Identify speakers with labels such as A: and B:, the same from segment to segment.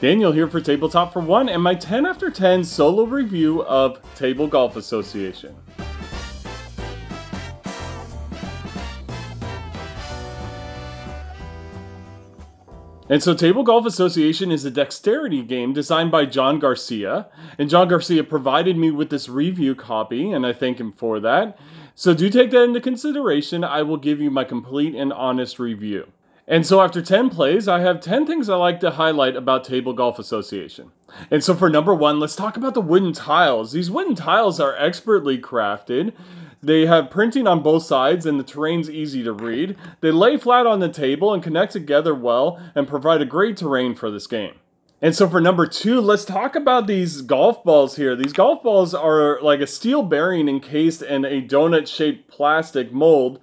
A: Daniel here for Tabletop for One and my 10 after 10 solo review of Table Golf Association. And so Table Golf Association is a dexterity game designed by John Garcia. And John Garcia provided me with this review copy, and I thank him for that. So do take that into consideration. I will give you my complete and honest review. And so after 10 plays, I have 10 things I like to highlight about Table Golf Association. And so for number one, let's talk about the wooden tiles. These wooden tiles are expertly crafted. They have printing on both sides and the terrain's easy to read. They lay flat on the table and connect together well and provide a great terrain for this game. And so for number two, let's talk about these golf balls here. These golf balls are like a steel bearing encased in a donut shaped plastic mold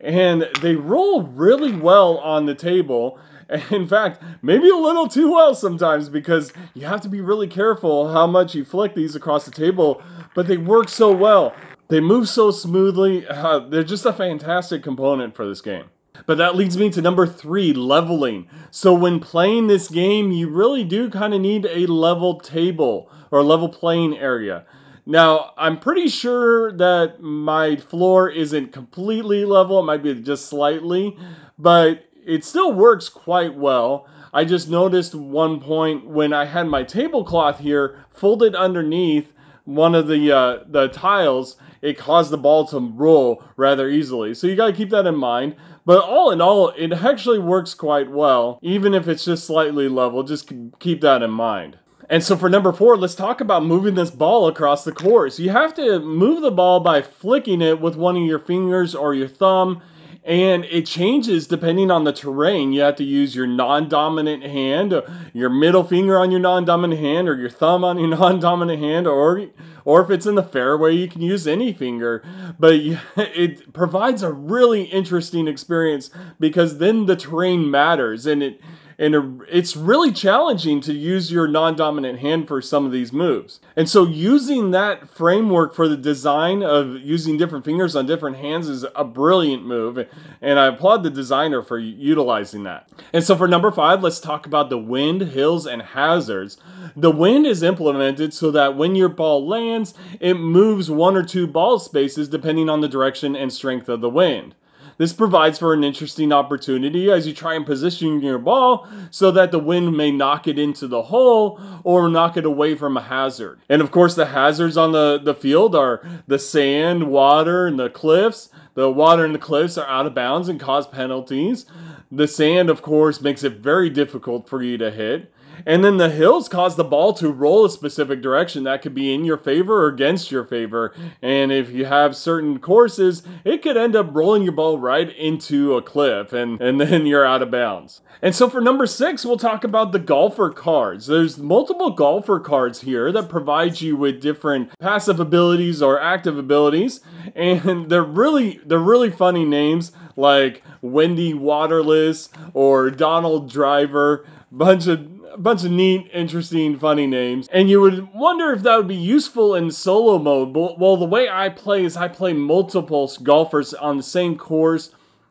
A: and they roll really well on the table. In fact, maybe a little too well sometimes because you have to be really careful how much you flick these across the table, but they work so well. They move so smoothly. Uh, they're just a fantastic component for this game. But that leads me to number three, leveling. So when playing this game, you really do kind of need a level table or level playing area. Now, I'm pretty sure that my floor isn't completely level. It might be just slightly, but it still works quite well. I just noticed one point when I had my tablecloth here folded underneath one of the uh, the tiles, it caused the ball to roll rather easily. So you got to keep that in mind. But all in all, it actually works quite well, even if it's just slightly level. Just keep that in mind. And so for number four, let's talk about moving this ball across the course. You have to move the ball by flicking it with one of your fingers or your thumb and it changes depending on the terrain. You have to use your non-dominant hand, your middle finger on your non-dominant hand, or your thumb on your non-dominant hand, or or if it's in the fairway, you can use any finger. But it provides a really interesting experience because then the terrain matters, and it and it's really challenging to use your non-dominant hand for some of these moves. And so using that framework for the design of using different fingers on different hands is a brilliant move, and I applaud the designer for utilizing that. And so for number five, let's talk about the wind, hills, and hazards. The wind is implemented so that when your ball lands, it moves one or two ball spaces depending on the direction and strength of the wind. This provides for an interesting opportunity as you try and position your ball so that the wind may knock it into the hole or knock it away from a hazard. And of course, the hazards on the, the field are the sand, water, and the cliffs. The water and the cliffs are out of bounds and cause penalties. The sand, of course, makes it very difficult for you to hit. And then the hills cause the ball to roll a specific direction that could be in your favor or against your favor. And if you have certain courses, it could end up rolling your ball right into a cliff and, and then you're out of bounds. And so for number six, we'll talk about the golfer cards. There's multiple golfer cards here that provide you with different passive abilities or active abilities. And they're really they're really funny names like Wendy Waterless or Donald Driver, bunch of a bunch of neat, interesting, funny names. And you would wonder if that would be useful in solo mode. But, well, the way I play is I play multiple golfers on the same course.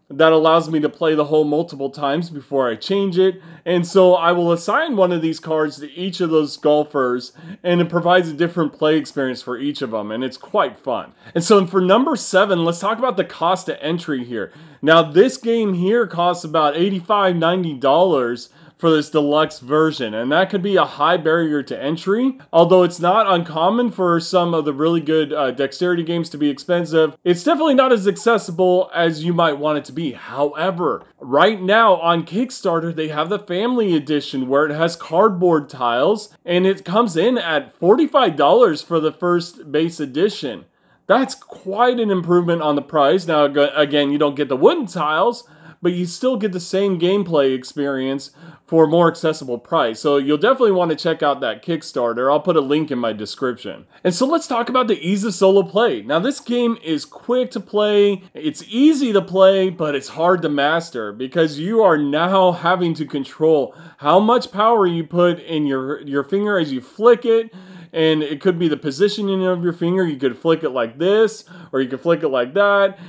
A: That allows me to play the hole multiple times before I change it. And so I will assign one of these cards to each of those golfers, and it provides a different play experience for each of them, and it's quite fun. And so for number seven, let's talk about the cost of entry here. Now, this game here costs about $85, $90 for this deluxe version, and that could be a high barrier to entry. Although it's not uncommon for some of the really good uh, dexterity games to be expensive, it's definitely not as accessible as you might want it to be. However, right now on Kickstarter, they have the family edition where it has cardboard tiles and it comes in at $45 for the first base edition. That's quite an improvement on the price. Now, again, you don't get the wooden tiles, but you still get the same gameplay experience for a more accessible price. So you'll definitely want to check out that Kickstarter. I'll put a link in my description. And so let's talk about the ease of solo play. Now this game is quick to play, it's easy to play, but it's hard to master because you are now having to control how much power you put in your, your finger as you flick it and it could be the positioning of your finger. You could flick it like this, or you could flick it like that.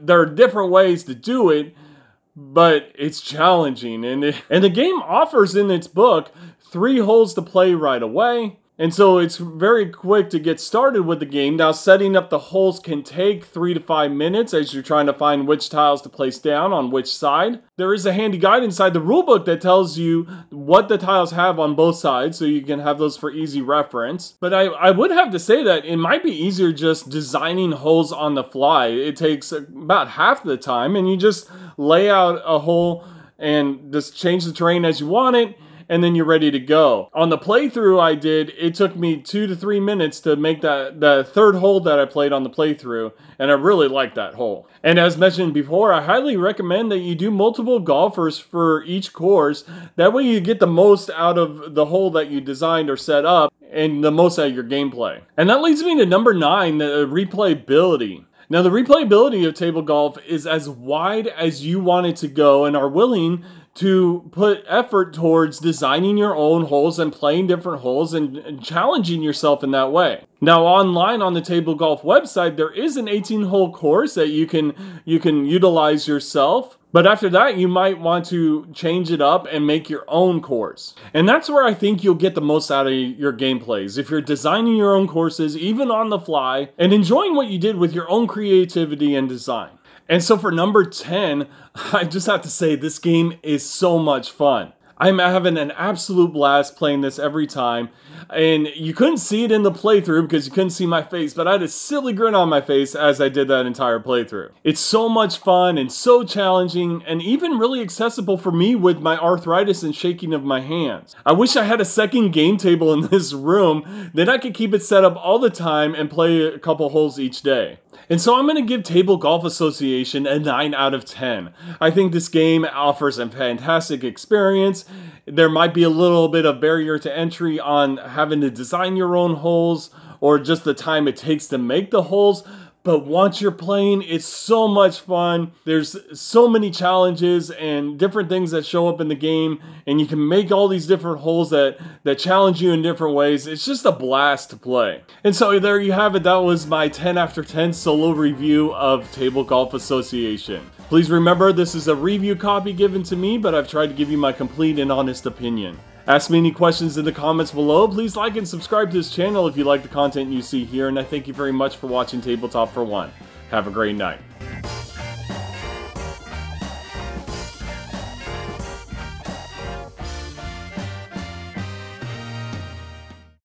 A: There are different ways to do it, but it's challenging. And, it, and the game offers in its book three holes to play right away. And so it's very quick to get started with the game. Now, setting up the holes can take three to five minutes as you're trying to find which tiles to place down on which side. There is a handy guide inside the rulebook that tells you what the tiles have on both sides, so you can have those for easy reference. But I, I would have to say that it might be easier just designing holes on the fly. It takes about half the time, and you just lay out a hole and just change the terrain as you want it and then you're ready to go. On the playthrough I did, it took me two to three minutes to make that the third hole that I played on the playthrough, and I really liked that hole. And as mentioned before, I highly recommend that you do multiple golfers for each course. That way you get the most out of the hole that you designed or set up and the most out of your gameplay. And that leads me to number nine, the replayability. Now, the replayability of table golf is as wide as you want it to go and are willing to put effort towards designing your own holes and playing different holes and, challenging yourself in that way. Now online on the table golf website there is an 18 hole course that you can you can utilize yourself. But after that, you might want to change it up and make your own course. And that's where I think you'll get the most out of your gameplays. If you're designing your own courses, even on the fly, and enjoying what you did with your own creativity and design. And so for number 10, I just have to say this game is so much fun. I'm having an absolute blast playing this every time. And you couldn't see it in the playthrough because you couldn't see my face, but I had a silly grin on my face as I did that entire playthrough. It's so much fun and so challenging and even really accessible for me with my arthritis and shaking of my hands. I wish I had a second game table in this room, then I could keep it set up all the time and play a couple holes each day. And so I'm going to give Table Golf Association a 9 out of 10. I think this game offers a fantastic experience. There might be a little bit of barrier to entry on having to design your own holes or just the time it takes to make the holes, but once you're playing, it's so much fun. There's so many challenges and different things that show up in the game, and you can make all these different holes that, that challenge you in different ways. It's just a blast to play. And so there you have it. That was my 10 after 10 solo review of Table Golf Association. Please remember this is a review copy given to me, but I've tried to give you my complete and honest opinion. Ask me any questions in the comments below. Please like and subscribe to this channel if you like the content you see here, and I thank you very much for watching Tabletop for One. Have a great night.